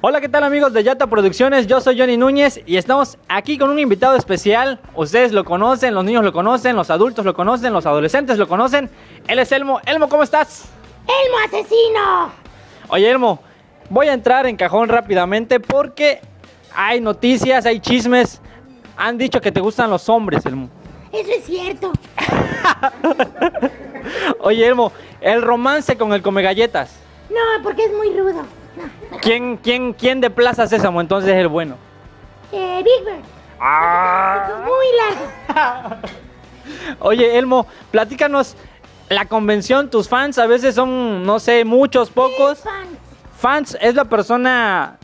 Hola, ¿qué tal amigos de Yata Producciones? Yo soy Johnny Núñez y estamos aquí con un invitado especial. Ustedes lo conocen, los niños lo conocen, los adultos lo conocen, los adolescentes lo conocen. Él es Elmo. Elmo, ¿cómo estás? ¡Elmo asesino! Oye, Elmo, voy a entrar en cajón rápidamente porque hay noticias, hay chismes. Han dicho que te gustan los hombres, Elmo. Eso es cierto. Oye, Elmo, el romance con el come galletas. No, porque es muy rudo. No. ¿Quién, quién, quién de Plaza Sésamo entonces es el bueno? Eh, Big Bird. Ah. Muy largo. Oye, Elmo, platícanos la convención, tus fans a veces son, no sé, muchos, pocos. Fans. Fans es la persona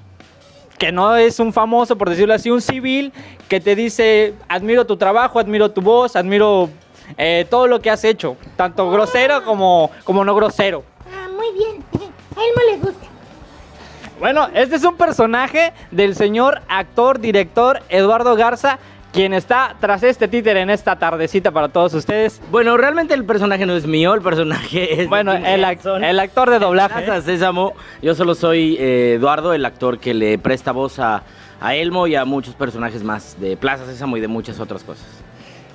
que no es un famoso, por decirlo así, un civil que te dice, admiro tu trabajo, admiro tu voz, admiro eh, todo lo que has hecho, tanto grosero como, como no grosero. Ah, muy bien. A Elmo le gusta. Bueno, este es un personaje del señor actor, director Eduardo Garza, quien está tras este títer en esta tardecita para todos ustedes. Bueno, realmente el personaje no es mío, el personaje es. Bueno, de el, actor de doblaje. Plaza Sésamo. Yo solo soy eh, Eduardo, el actor que le presta voz a, a Elmo y a muchos personajes más de Plaza Sésamo y de muchas otras cosas.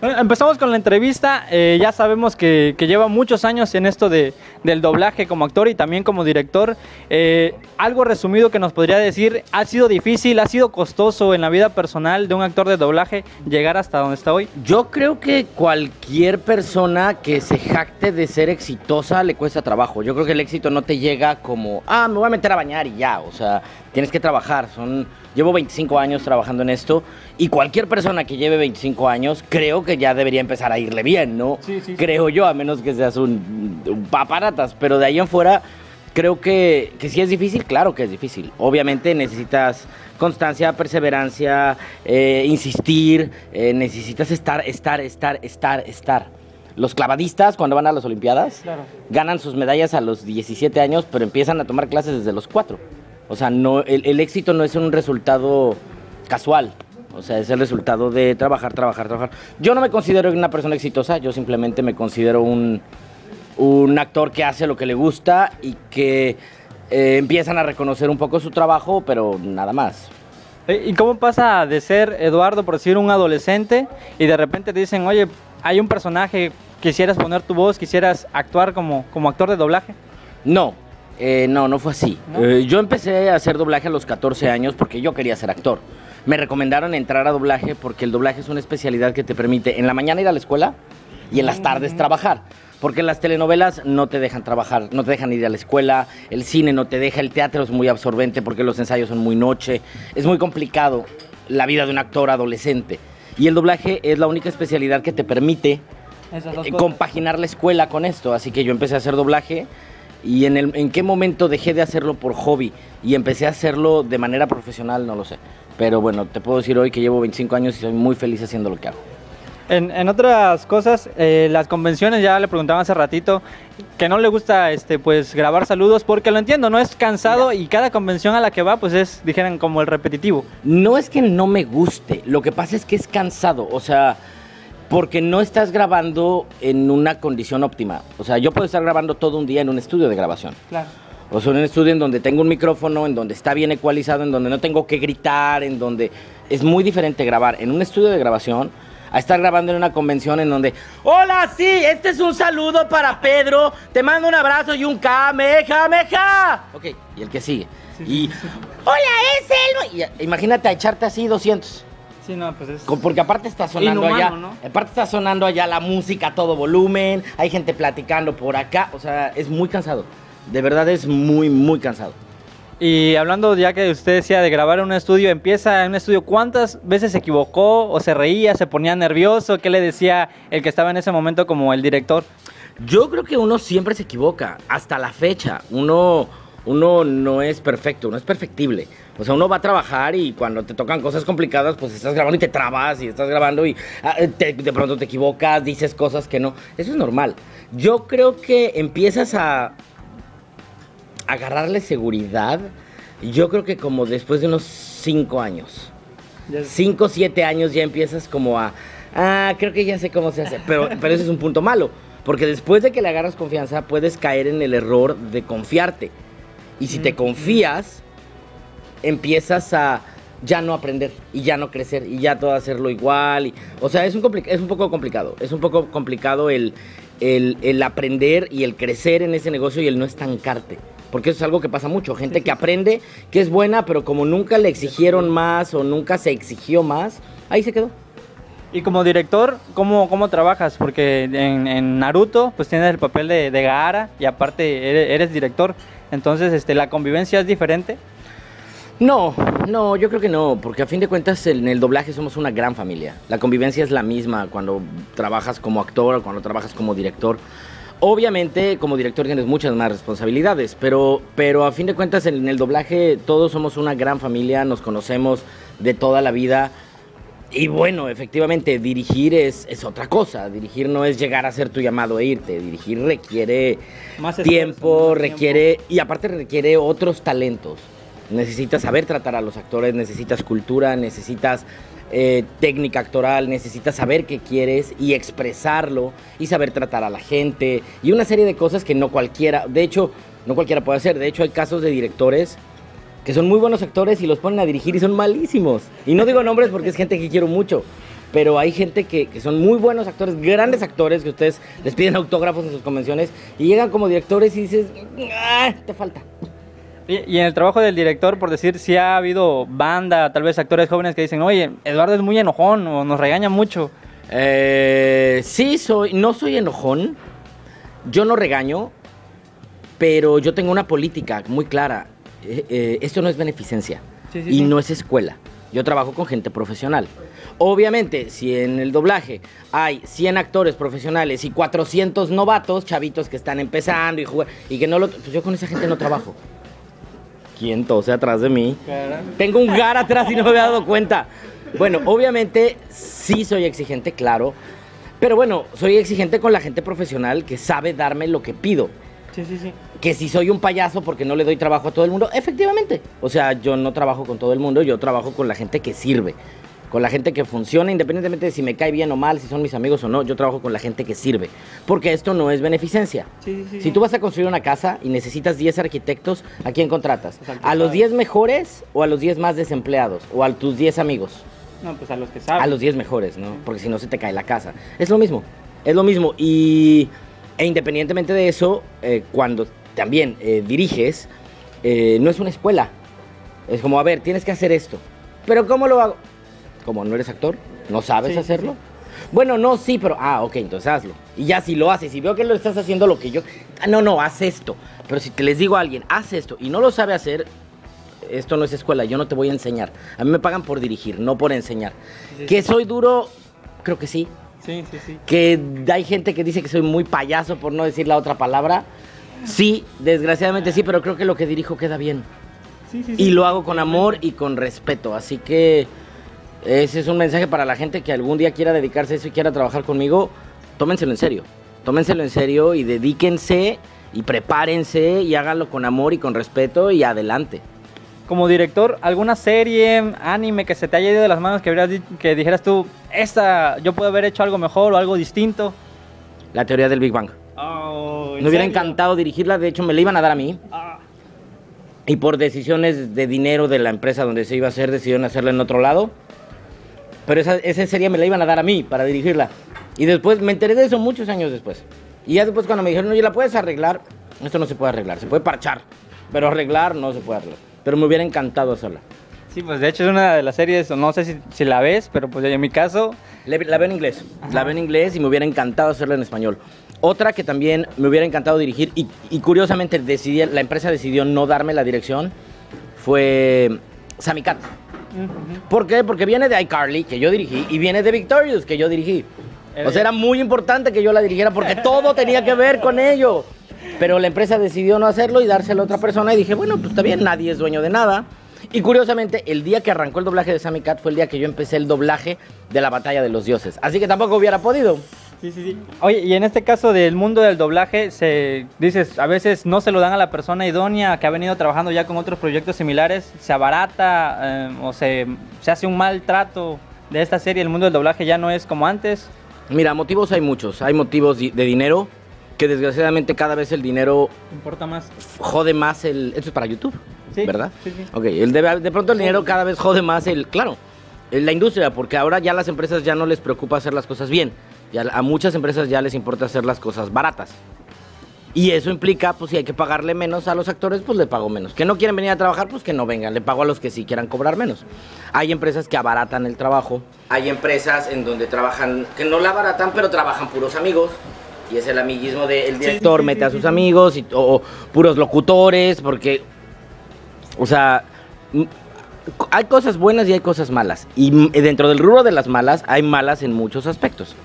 Bueno, empezamos con la entrevista. Eh, ya sabemos que, que lleva muchos años en esto de, del doblaje como actor y también como director. Eh, algo resumido que nos podría decir, ¿ha sido difícil, ha sido costoso en la vida personal de un actor de doblaje llegar hasta donde está hoy? Yo creo que cualquier persona que se jacte de ser exitosa le cuesta trabajo. Yo creo que el éxito no te llega como, ah, me voy a meter a bañar y ya. O sea, tienes que trabajar. Son, llevo 25 años trabajando en esto y cualquier persona que lleve 25 años creo que ya debería empezar a irle bien, ¿no? Sí, sí, sí. Creo yo, a menos que seas un, un paparatas. Pero de ahí en fuera creo que, que sí es difícil, claro que es difícil. Obviamente necesitas constancia, perseverancia, eh, insistir, eh, necesitas estar, estar, estar, estar, estar. Los clavadistas cuando van a las Olimpiadas Claro. ganan sus medallas a los 17 años, pero empiezan a tomar clases desde los 4. O sea, no, el, el éxito no es un resultado casual. O sea, es el resultado de trabajar, trabajar, trabajar. Yo no me considero una persona exitosa, yo simplemente me considero un, un actor que hace lo que le gusta y que eh, empiezan a reconocer un poco su trabajo, pero nada más. Eh, ¿Y cómo pasa de ser Eduardo, por decir, un adolescente y de repente te dicen, oye, hay un personaje, quisieras poner tu voz, quisieras actuar como, como actor de doblaje? No, eh, no, no fue así. ¿No? Eh, yo empecé a hacer doblaje a los 14 años porque yo quería ser actor. Me recomendaron entrar a doblaje porque el doblaje es una especialidad que te permite en la mañana ir a la escuela y en las tardes trabajar. Porque las telenovelas no te dejan trabajar, no te dejan ir a la escuela, el cine no te deja, el teatro es muy absorbente porque los ensayos son muy noche. Es muy complicado la vida de un actor adolescente. Y el doblaje es la única especialidad que te permite eh, compaginar la escuela con esto. Así que yo empecé a hacer doblaje y en, el, en qué momento dejé de hacerlo por hobby y empecé a hacerlo de manera profesional, no lo sé. Pero bueno, te puedo decir hoy que llevo 25 años y soy muy feliz haciendo lo que hago. En, en otras cosas, eh, las convenciones, ya le preguntaba hace ratito, que no le gusta este pues grabar saludos, porque lo entiendo, no es cansado y cada convención a la que va, pues es, dijeran, como el repetitivo. No es que no me guste, lo que pasa es que es cansado, o sea, porque no estás grabando en una condición óptima. O sea, yo puedo estar grabando todo un día en un estudio de grabación. Claro. O sea, en un estudio en donde tengo un micrófono, en donde está bien ecualizado, en donde no tengo que gritar, en donde es muy diferente grabar en un estudio de grabación a estar grabando en una convención en donde, hola, sí, este es un saludo para Pedro, te mando un abrazo y un kamehameha. Ok, y el que sigue. y, hola, es. Y imagínate a echarte así 200. Sí, no, pues es... Porque aparte está sonando Inhumano, allá. ¿no? Aparte está sonando allá la música a todo volumen. Hay gente platicando por acá. O sea, es muy cansado. De verdad es muy, muy cansado. Y hablando ya que usted decía de grabar en un estudio, empieza en un estudio, ¿cuántas veces se equivocó o se reía, se ponía nervioso? ¿Qué le decía el que estaba en ese momento como el director? Yo creo que uno siempre se equivoca. Hasta la fecha. Uno, uno no es perfecto, uno es perfectible. O sea, uno va a trabajar y cuando te tocan cosas complicadas, pues estás grabando y te trabas y estás grabando y ah, te- de pronto te equivocas, dices cosas que no. Eso es normal. Yo creo que empiezas a agarrarle seguridad. Yo creo que como después de unos cinco años. Cinco, siete años ya empiezas como a... Ah, creo que ya sé cómo se hace. Pero, pero ese es un punto malo. Porque después de que le agarras confianza, puedes caer en el error de confiarte. Y si te confías, empiezas a ya no aprender y ya no crecer y ya todo hacerlo igual. y- o sea, es un, es un poco complicado. Es un poco complicado el, el, el aprender y el crecer en ese negocio y el no estancarte. Porque eso es algo que pasa mucho. Gente que aprende, que es buena, pero como nunca le exigieron más o nunca se exigió más, ahí se quedó. Y como director, ¿cómo, cómo trabajas? Porque en, en Naruto, pues tienes el papel de, de Gaara y aparte eres, eres director. Entonces, este, ¿la convivencia es diferente? No, no, yo creo que no, porque a fin de cuentas en el doblaje somos una gran familia. La convivencia es la misma cuando trabajas como actor o cuando trabajas como director. Obviamente, como director tienes muchas más responsabilidades, pero, pero a fin de cuentas en el doblaje todos somos una gran familia, nos conocemos de toda la vida. Y bueno, efectivamente, dirigir es, es otra cosa. Dirigir no es llegar a hacer tu llamado e irte. Dirigir requiere Más esfuerzo, tiempo, más requiere y aparte requiere otros talentos. Necesitas saber tratar a los actores, necesitas cultura, necesitas eh, técnica actoral, necesitas saber qué quieres y expresarlo y saber tratar a la gente y una serie de cosas que no cualquiera, de hecho, no cualquiera puede hacer. De hecho, hay casos de directores que son muy buenos actores y los ponen a dirigir y son malísimos. Y no digo nombres porque es gente que quiero mucho. Pero hay gente que, que son muy buenos actores, grandes actores, que ustedes les piden autógrafos en sus convenciones y llegan como directores y dices, "Ah, te falta. Y, y en el trabajo del director, por decir, si ha habido banda, tal vez actores jóvenes que dicen, oye, Eduardo es muy enojón o nos regaña mucho. Eh, sí, soy, no soy enojón. Yo no regaño, pero yo tengo una política muy clara. Eh, eh, esto no es beneficencia Sí, sí, y sí. no es escuela. Yo trabajo con gente profesional. Obviamente, si en el doblaje hay 100 actores profesionales y 400 novatos, chavitos que están empezando y jugar, y que no lo. Pues yo con esa gente no trabajo. ¿Quién tose atrás de mí? Tengo un gar atrás y no me había dado cuenta. Bueno, obviamente sí soy exigente, claro. Pero bueno, soy exigente con la gente profesional que sabe darme lo que pido. Sí, sí, sí. Que si soy un payaso porque no le doy trabajo a todo el mundo, efectivamente. O sea, yo no trabajo con todo el mundo, yo trabajo con la gente que sirve. Con la gente que funciona, independientemente de si me cae bien o mal, si son mis amigos o no, yo trabajo con la gente que sirve. Porque esto no es beneficencia. Sí, sí, Si sí. tú vas a construir una casa y necesitas 10 arquitectos, ¿a quién contratas? Exacto, ¿A los sabes. 10 mejores o a los 10 más desempleados? ¿O a tus 10 amigos? No, pues a los que saben. A los 10 mejores, ¿no? Porque si no se te cae la casa. Es lo mismo, es lo mismo. Y e independientemente de eso, eh, cuando también eh, diriges, eh, no es una escuela. Es como, a ver, tienes que hacer esto. Pero ¿cómo lo hago? Como no eres actor, no sabes Sí, sí, hacerlo. Bueno, no, sí, pero, ah, ok, entonces hazlo. Y ya si lo haces, si veo que lo estás haciendo lo que yo, ah, no, no, haz esto. Pero si te les digo a alguien, haz esto y no lo sabe hacer, esto no es escuela, yo no te voy a enseñar. A mí me pagan por dirigir, no por enseñar. Sí, Que soy duro, creo que sí. Sí, sí, sí. Que hay gente que dice que soy muy payaso por no decir la otra palabra. Sí, desgraciadamente sí, pero creo que lo que dirijo queda bien. Sí, sí, Y lo hago con amor y con respeto. Así que ese es un mensaje para la gente que algún día quiera dedicarse a eso y quiera trabajar conmigo. Tómenselo en serio. Tómenselo en serio y dedíquense y prepárense y háganlo con amor y con respeto y adelante. Como director, ¿alguna serie, anime que se te haya ido de las manos que, di- que dijeras tú, esta, yo puedo haber hecho algo mejor o algo distinto? La teoría del Big Bang. Me hubiera encantado dirigirla, de hecho me la iban a dar a mí. Ah. Y por decisiones de dinero de la empresa donde se iba a hacer, decidieron hacerla en otro lado. Pero esa, esa serie me la iban a dar a mí para dirigirla. Y después me enteré de eso muchos años después. Y ya después cuando me dijeron, oye, ¿la puedes arreglar? Esto no se puede arreglar, se puede parchar. Pero arreglar no se puede arreglar. Pero me hubiera encantado hacerla. Sí, pues de hecho es una de las series, no sé si, si la ves, pero pues en mi caso, Le- La veo en inglés. La veo en inglés y me hubiera encantado hacerla en español. Otra que también me hubiera encantado dirigir y, y curiosamente decidí, la empresa decidió no darme la dirección fue ¿Por qué? Porque viene de iCarly, que yo dirigí, y viene de Victorious, que yo dirigí. O sea, era muy importante que yo la dirigiera porque todo tenía que ver con ello. Pero la empresa decidió no hacerlo y dárselo a otra persona y dije, bueno, pues está bien, nadie es dueño de nada. Y curiosamente, el día que arrancó el doblaje de Sammy Cat fue el día que yo empecé el doblaje de la Batalla de los Dioses. Así que tampoco hubiera podido. Sí, sí, sí. Oye, y en este caso del mundo del doblaje, se dices, a veces no se lo dan a la persona idónea que ha venido trabajando ya con otros proyectos similares, se abarata eh, o se, se hace un mal trato de esta serie, el mundo del doblaje ya no es como antes. Mira, motivos hay muchos. Hay motivos de dinero, que desgraciadamente cada vez el dinero Importa más. jode más el... Esto es para YouTube. Sí, ¿verdad? sí, sí. Ok, el de, de pronto el dinero cada vez jode más el, claro, la industria, porque ahora ya las empresas ya no les preocupa hacer las cosas bien. Ya, a muchas empresas ya les importa hacer las cosas baratas. Y eso implica, pues si hay que pagarle menos a los actores, pues le pago menos. Que no quieren venir a trabajar, pues que no vengan. Le pago a los que sí quieran cobrar menos. Hay empresas que abaratan el trabajo. Hay empresas en donde trabajan, que no la abaratan, pero trabajan puros amigos. Y es el amiguismo del director, sí, mete a sus amigos, y, o, o puros locutores, porque, o sea, hay cosas buenas y hay cosas malas. Y dentro del rubro de las malas, hay malas en muchos aspectos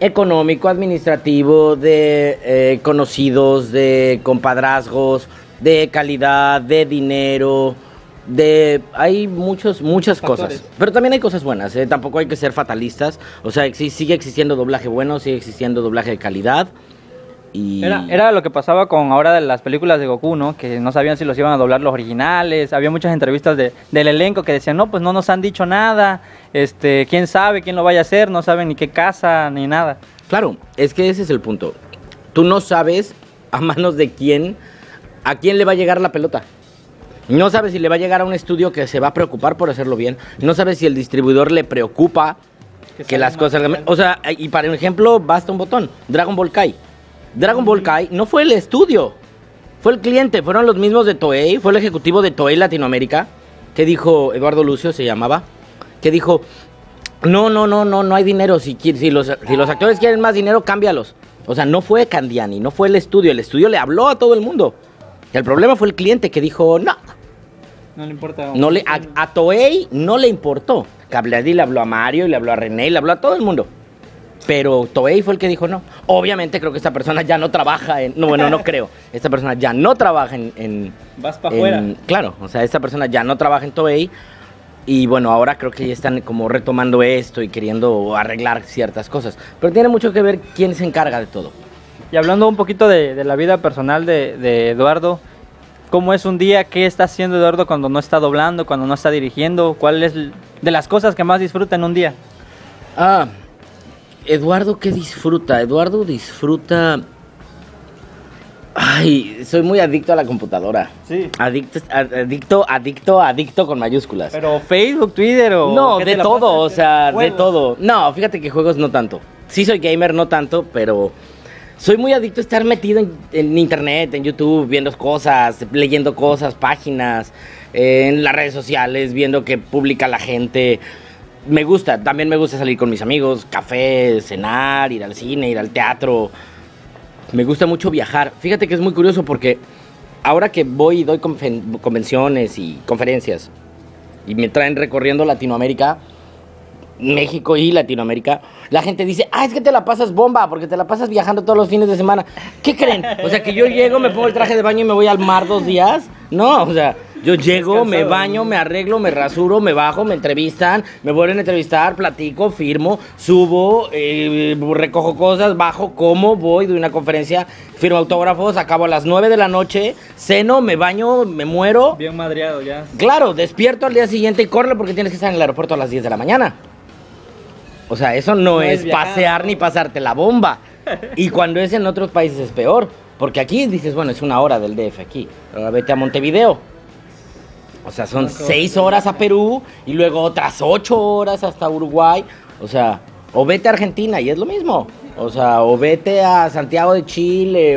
económico, administrativo, de eh, conocidos, de compadrazgos, de calidad, de dinero, de hay muchos muchas Factores. cosas. Pero también hay cosas buenas, ¿eh? tampoco hay que ser fatalistas. O sea, sigue existiendo doblaje bueno, sigue existiendo doblaje de calidad. Y Era, era lo que pasaba con ahora de las películas de Goku, ¿no? Que no sabían si los iban a doblar los originales. Había muchas entrevistas de, del elenco que decían, no, pues no nos han dicho nada. Este, quién sabe quién lo vaya a hacer, no saben ni qué casa ni nada. Claro, es que ese es el punto. Tú no sabes a manos de quién, a quién le va a llegar la pelota. No sabes si le va a llegar a un estudio que se va a preocupar por hacerlo bien. No sabes si el distribuidor le preocupa que, las cosas... O sea, y para ejemplo, basta un botón. Dragon Ball Kai. Dragon Ball Kai no fue el estudio. Fue el cliente. Fueron los mismos de Toei. Fue el ejecutivo de Toei Latinoamérica. Que dijo, Eduardo Lucio se llamaba. Que dijo, no, no, no, no, no hay dinero. Si, si, los, si los actores quieren más dinero, cámbialos. O sea, no fue Candiani, no fue el estudio. El estudio le habló a todo el mundo. El problema fue el cliente que dijo, no, No le importa. no le, a, a Toei no le importó. Cableadi le habló a Mario, y le habló a René, y le habló a todo el mundo. Pero Toei fue el que dijo no. Obviamente creo que esta persona ya no trabaja en... No, bueno, no creo. Esta persona ya no trabaja en... en- Vas para afuera. Claro, o sea, esta persona ya no trabaja en Toei. Y bueno, ahora creo que ya están como retomando esto y queriendo arreglar ciertas cosas. Pero tiene mucho que ver quién se encarga de todo. Y hablando un poquito de, de la vida personal de, de Eduardo, ¿cómo es un día? ¿Qué está haciendo Eduardo cuando no está doblando, cuando no está dirigiendo? ¿Cuál es de las cosas que más disfruta en un día? Ah, Eduardo, ¿qué disfruta? Eduardo disfruta... Ay, soy muy adicto a la computadora. Sí. Adicto, adicto, adicto, adicto con mayúsculas. ¿Pero Facebook, Twitter o...? no, de todo, o sea, de todo. No, fíjate que juegos no tanto. Sí soy gamer, no tanto, pero soy muy adicto a estar metido en, en internet, en YouTube, viendo cosas, leyendo cosas, páginas, eh, en las redes sociales, viendo qué publica la gente. Me gusta, también me gusta salir con mis amigos, café, cenar, ir al cine, ir al teatro. Me gusta mucho viajar. Fíjate que es muy curioso porque ahora que voy y doy confen- convenciones y conferencias y me traen recorriendo Latinoamérica, México y Latinoamérica, la gente dice, ah, es que te la pasas bomba, porque te la pasas viajando todos los fines de semana. ¿Qué creen? O sea, que yo llego, me pongo el traje de baño y me voy al mar dos días. No, o sea, yo llego, me baño, me arreglo, me rasuro, me bajo, me entrevistan, me vuelven a entrevistar, platico, firmo, subo, eh, recojo cosas, bajo, como, voy, doy una conferencia, firmo autógrafos, acabo a las 9 de la noche, ceno, me baño, me muero. Bien madreado ya. Claro, despierto al día siguiente y corre porque tienes que estar en el aeropuerto a las 10 de la mañana. O sea, eso no, No es, es viajar, pasear ¿no? ni pasarte la bomba. Y cuando es en otros países es peor. Porque aquí dices, bueno, es una hora del DF aquí. Ahora vete a Montevideo. O sea, son seis horas a Perú y luego otras ocho horas hasta Uruguay. O sea, o vete a Argentina y es lo mismo. O sea, o vete a Santiago de Chile.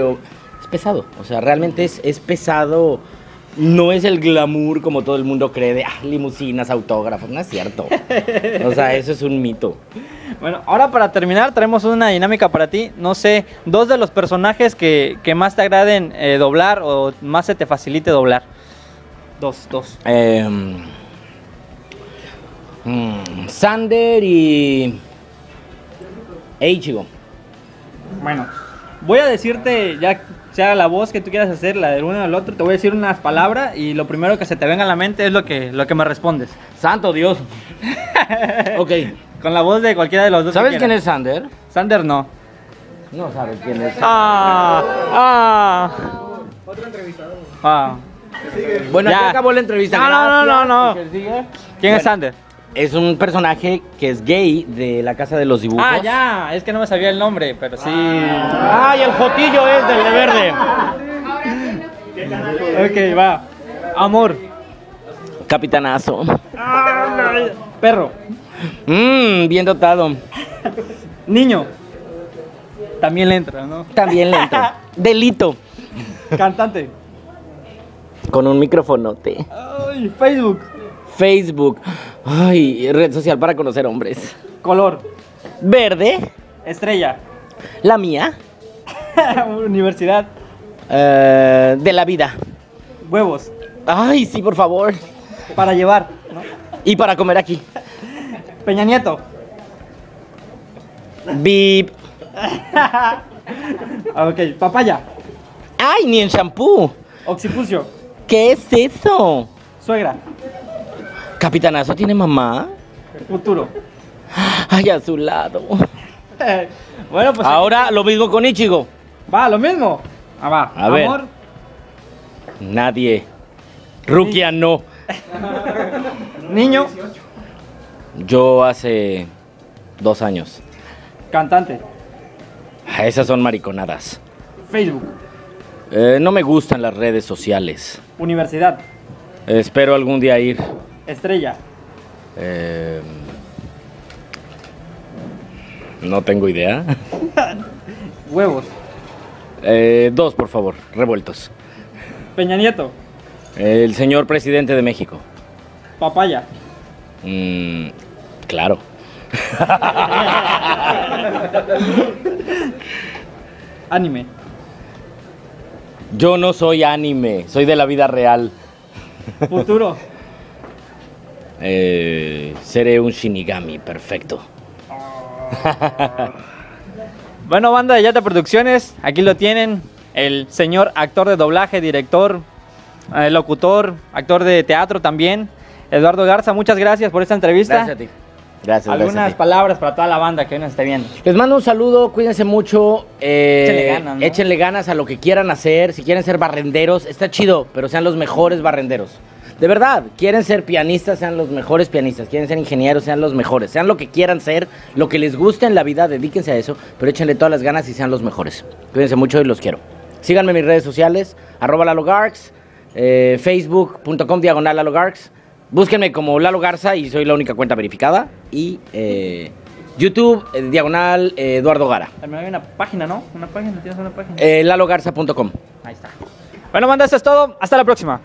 Es pesado. O sea, realmente es, es pesado. No es el glamour como todo el mundo cree de ah, limusinas, autógrafos. No es cierto. O sea, eso es un mito. Bueno, ahora para terminar traemos una dinámica para ti. No sé, dos de los personajes que, que más te agraden eh, doblar o más se te facilite doblar. Dos, dos. Mm, Sander y. e Ichigo. Bueno, voy a decirte, ya sea la voz que tú quieras hacer, la del uno o del otro, te voy a decir unas palabras y lo primero que se te venga a la mente es lo que, lo que me respondes. Santo Dios. ok. Con la voz de cualquiera de los dos. que ¿Sabes quién es Sander? Sander no. No sabes quién es. Ah, ah. Ah. Bueno, Ya. acabó la entrevista. No, no, no, no. ¿Y? ¿Quién es. Sander? Es un personaje que es gay de la casa de los dibujos. Ah, ya, es que no me sabía el nombre, pero sí. ¡Ay, el Jotillo es del de verde! Ok, va. Amor. Capitanazo. Perro. Mmm, bien dotado. Niño. También le entra, ¿no? También lento. Delito. Cantante. Con un microfonote. Ay, Facebook. Facebook. Ay, red social para conocer hombres. Color. Verde. Estrella. La mía. Universidad. Eh, de la vida. Huevos. Ay, sí, por favor. Para llevar. ¿no? Y para comer aquí. Peña Nieto. Bip. ok, papaya. Ay, ni en shampoo. Occipucio. ¿Qué es eso? Suegra. Capitanazo tiene mamá. Futuro. Ay, a su lado. bueno, pues. Ahora lo mismo con Ichigo. Va, lo mismo. Ah, va. A ver. Amor. Nadie. Rukia no. Niño. Yo hace dos años. Cantante. Esas son mariconadas. Facebook. Eh, no me gustan las redes sociales. Universidad. Espero algún día ir. Estrella. Eh, no tengo idea. Huevos. Eh, dos, por favor, revueltos. Peña Nieto. El señor presidente de México. Papaya. Mm, claro. Anime. Yo no soy anime, soy de la vida real. Futuro. Eh, seré un Shinigami, perfecto. Bueno, banda de Yata Producciones, aquí lo tienen. El señor actor de doblaje, director, eh, locutor, actor de teatro también. Eduardo Garza, muchas gracias por esta entrevista. Gracias a ti. Gracias, Algunas gracias palabras para toda la banda que hoy nos esté viendo. Les mando un saludo, cuídense mucho. eh, Échenle ganas, ¿no? échenle ganas a lo que quieran hacer. Si quieren ser barrenderos, está chido, pero sean los mejores barrenderos. De verdad, quieren ser pianistas, sean los mejores pianistas. Quieren ser ingenieros, sean los mejores. Sean lo que quieran ser, lo que les guste en la vida, dedíquense a eso, pero échenle todas las ganas y sean los mejores. Cuídense mucho y los quiero. Síganme en mis redes sociales, arroba lalogarx, eh, facebook.com diagonal lalogarx. Búsquenme como Lalo Garza y soy la única cuenta verificada. Y eh, YouTube, eh, diagonal eh, Eduardo Gara. También hay una página, ¿no? Una página, tienes una página. Eh, lalogarza.com. Ahí está. Bueno, banda, eso es todo. Hasta la próxima.